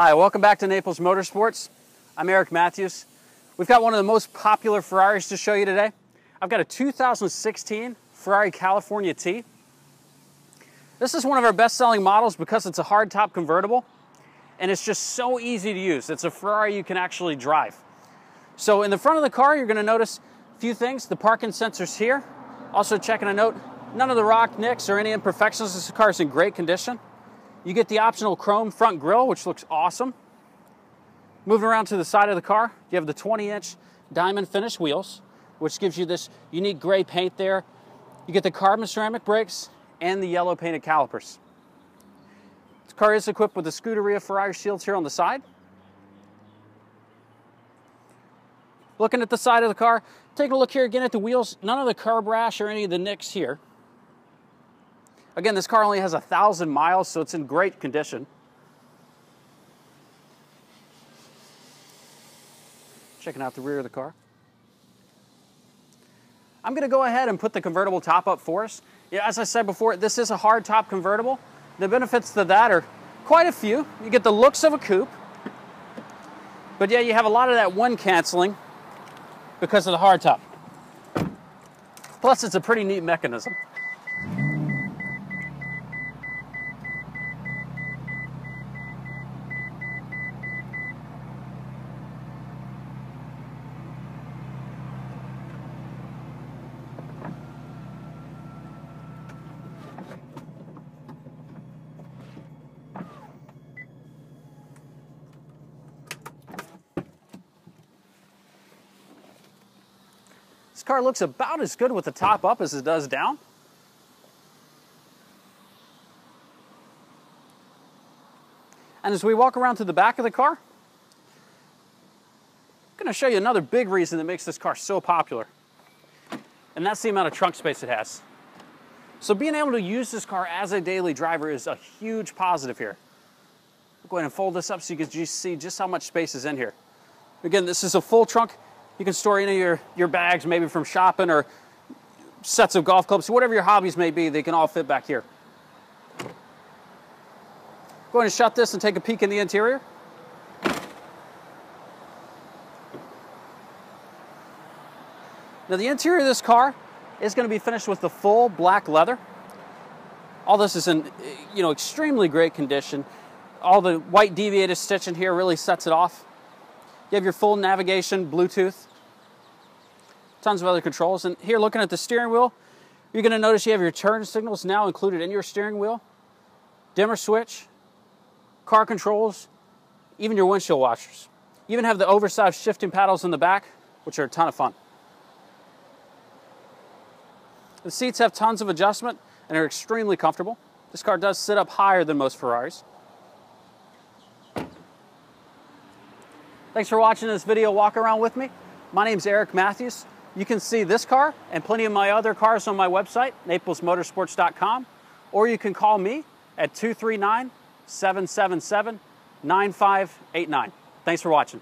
Hi, welcome back to Naples Motorsports. I'm Eric Matthews. We've got one of the most popular Ferraris to show you today. I've got a 2016 Ferrari California T. This is one of our best-selling models because it's a hardtop convertible and it's just so easy to use. It's a Ferrari you can actually drive. So in the front of the car, you're gonna notice a few things. The parking sensors here. Also checking a note, none of the rock nicks or any imperfections. This car is in great condition. You get the optional chrome front grille, which looks awesome. Moving around to the side of the car, you have the 20 inch diamond finish wheels, which gives you this unique gray paint there. You get the carbon ceramic brakes and the yellow painted calipers. This car is equipped with the Scuderia Ferrari shields here on the side. Looking at the side of the car, taking a look here again at the wheels, none of the curb rash or any of the nicks here. Again, this car only has a thousand miles, so it's in great condition. Checking out the rear of the car. I'm gonna go ahead and put the convertible top up for us. Yeah, as I said before, this is a hard top convertible. The benefits to that are quite a few. You get the looks of a coupe, but yeah, you have a lot of that wind canceling because of the hardtop. Plus, it's a pretty neat mechanism. This car looks about as good with the top up as it does down. And as we walk around to the back of the car, I'm gonna show you another big reason that makes this car so popular. And that's the amount of trunk space it has. So being able to use this car as a daily driver is a huge positive here. I'll go ahead and fold this up so you can see just how much space is in here. Again, this is a full trunk you can store any of your, your bags, maybe from shopping or sets of golf clubs, whatever your hobbies may be, they can all fit back here. Go ahead and shut this and take a peek in the interior. Now the interior of this car is going to be finished with the full black leather. All this is in you know extremely great condition. All the white deviated stitching here really sets it off. You have your full navigation, Bluetooth, tons of other controls. And here, looking at the steering wheel, you're gonna notice you have your turn signals now included in your steering wheel, dimmer switch, car controls, even your windshield washers. You even have the oversized shifting paddles in the back, which are a ton of fun. The seats have tons of adjustment and are extremely comfortable. This car does sit up higher than most Ferraris. Thanks for watching this video walk around with me. My name is Eric Matthews. You can see this car and plenty of my other cars on my website, naplesmotorsports.com, or you can call me at 239 777 9589. Thanks for watching.